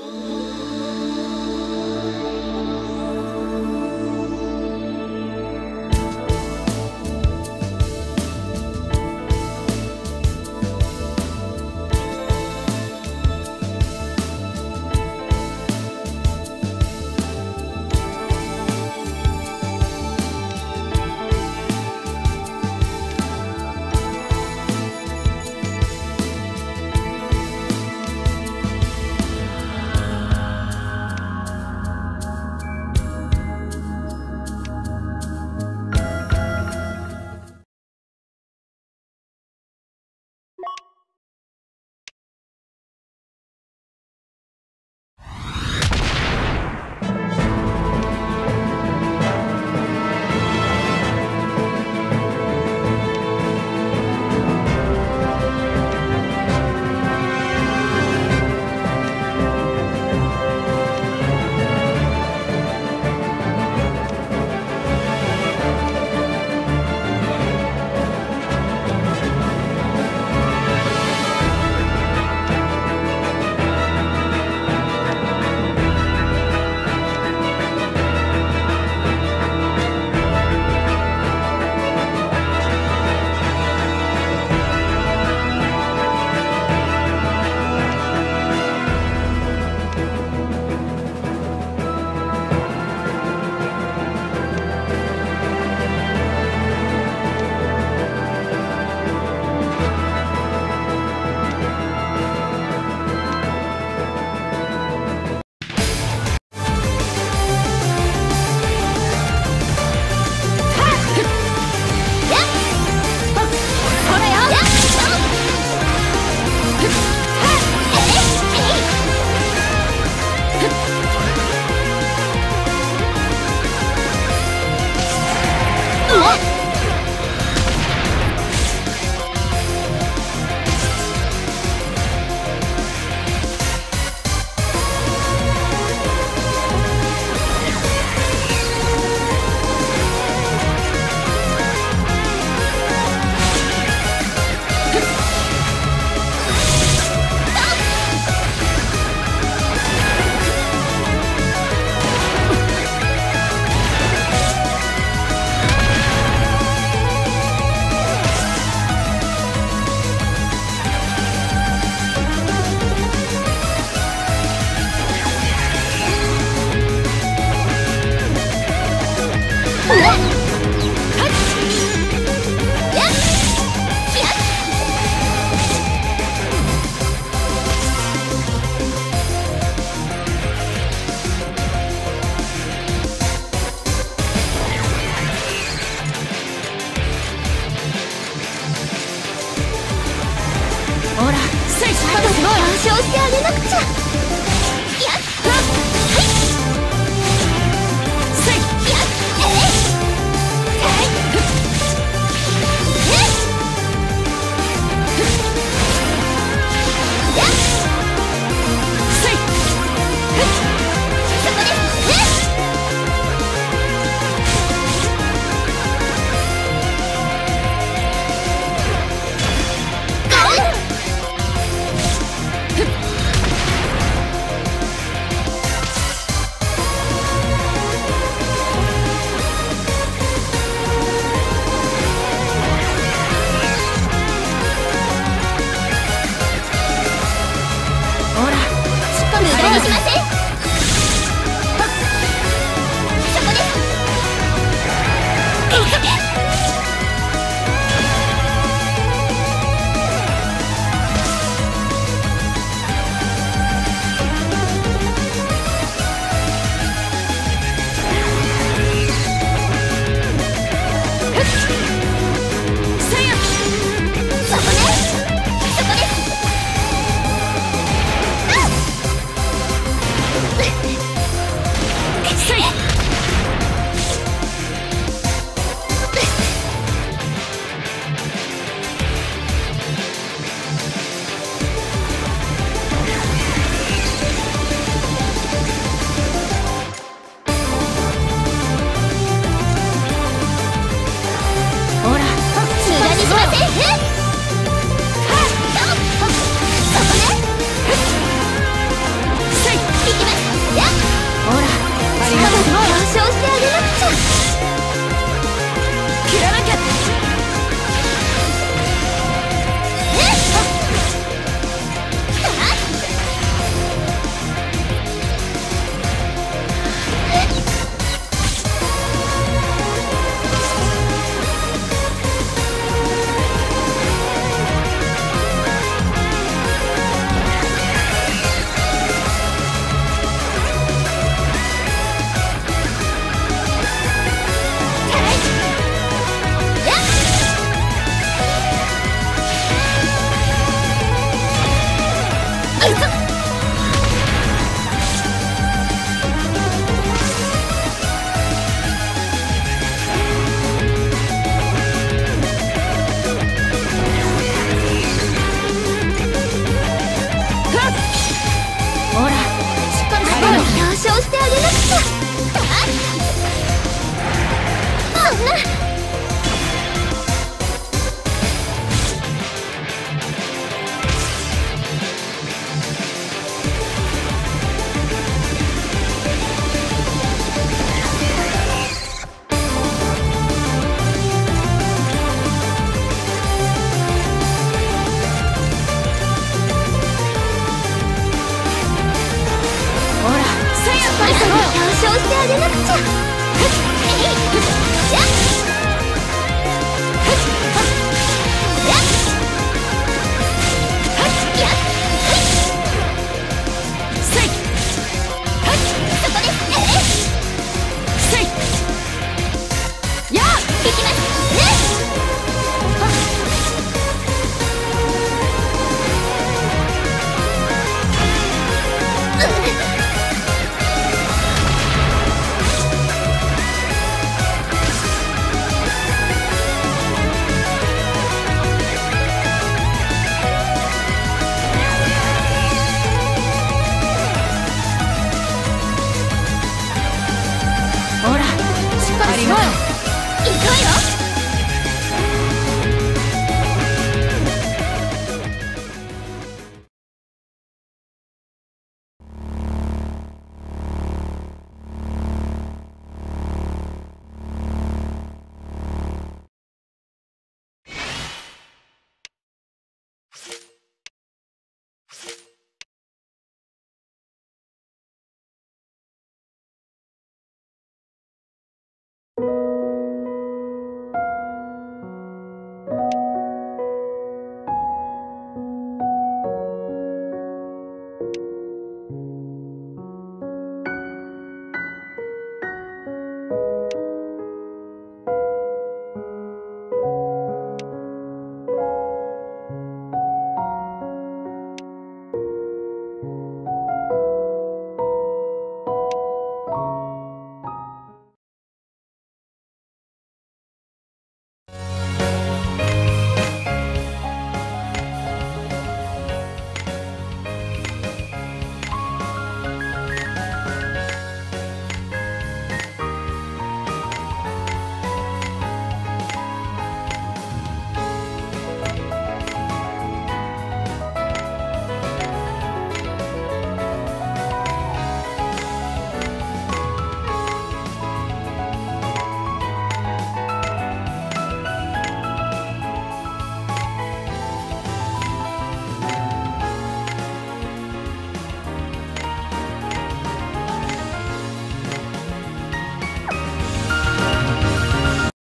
Thank は